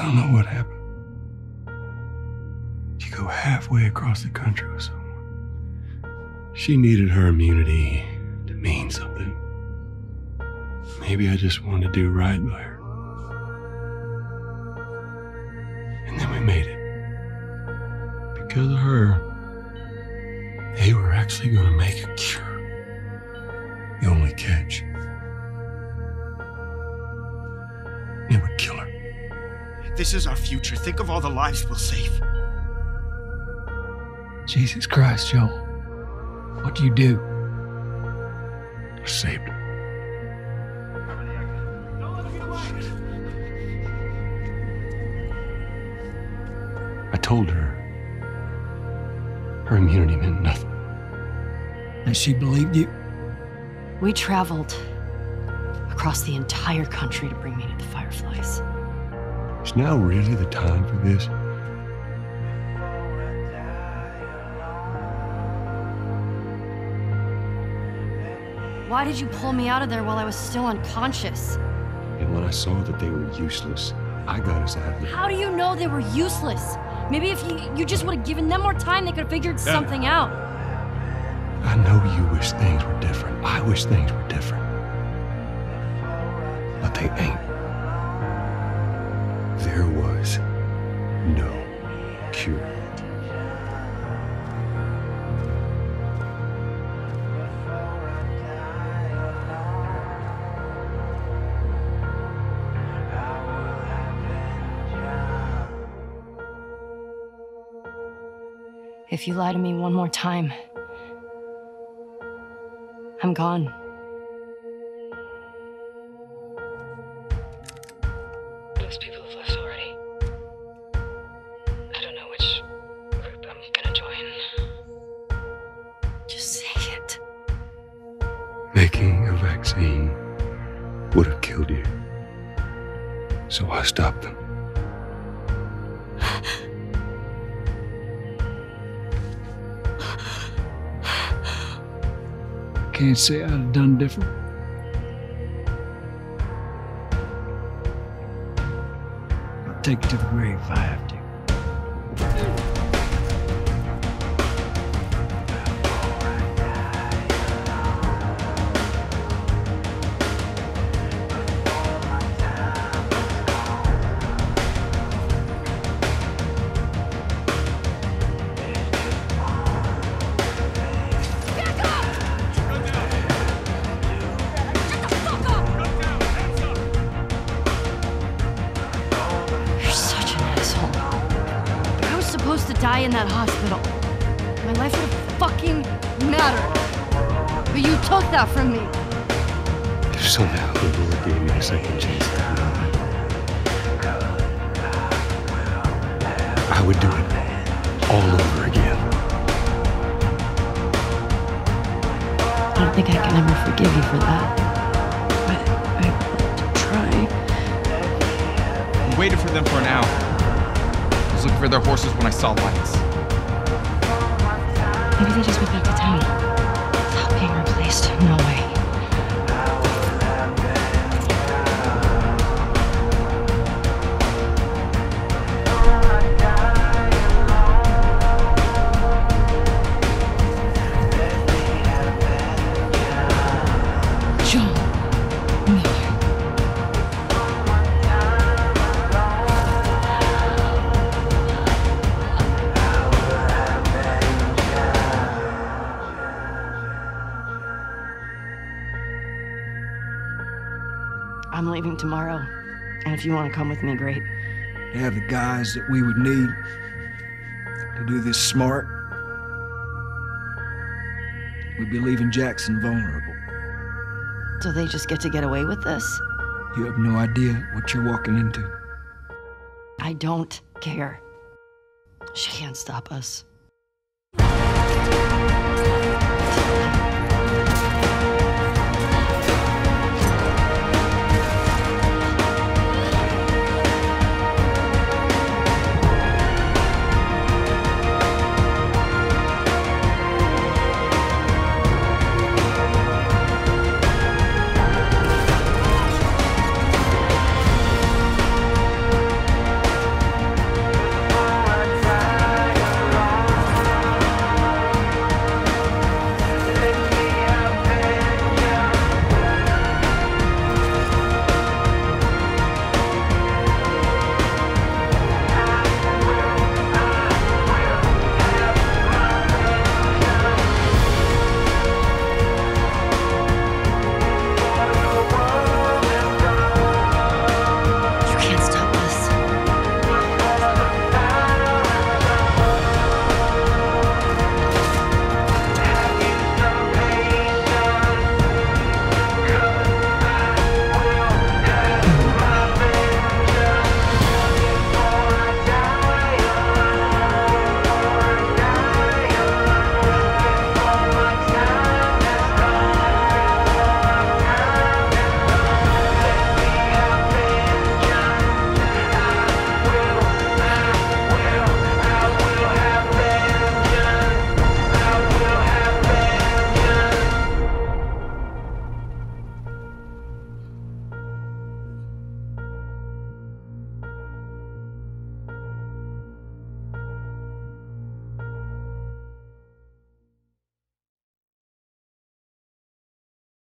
I don't know what happened. You go halfway across the country with someone. She needed her immunity to mean something. Maybe I just wanted to do right by her. And then we made it. Because of her, they were actually going to make a cure. The only catch. It would kill her. This is our future. Think of all the lives we'll save. Jesus Christ, Joel. What do you do? I saved her. I told her her immunity meant nothing. And she believed you? We traveled across the entire country to bring me to the Fireflies. Is now really the time for this? Why did you pull me out of there while I was still unconscious? And when I saw that they were useless, I got us out of there. How do you know they were useless? Maybe if you, you just would have given them more time, they could have figured something out. I know you wish things were different. I wish things were different. But they ain't. If you lie to me one more time, I'm gone. Most people have left already. I don't know which group I'm gonna join. Just say it. Making a vaccine would have killed you. So I stopped them. Can't say I'd have done different. I'll take it to the grave if I have to. Die in that hospital. My life would have fucking mattered. But you took that from me. If somehow the Lord gave me a second chance at that I would do it all over again. I don't think I can ever forgive you for that. But I would try. We waited for them for an hour. Looking for their horses when I saw lights. Maybe they just went back to town. I'm leaving tomorrow. And if you want to come with me, great. To have the guys that we would need to do this smart, we'd be leaving Jackson vulnerable. So they just get to get away with this? You have no idea what you're walking into. I don't care. She can't stop us.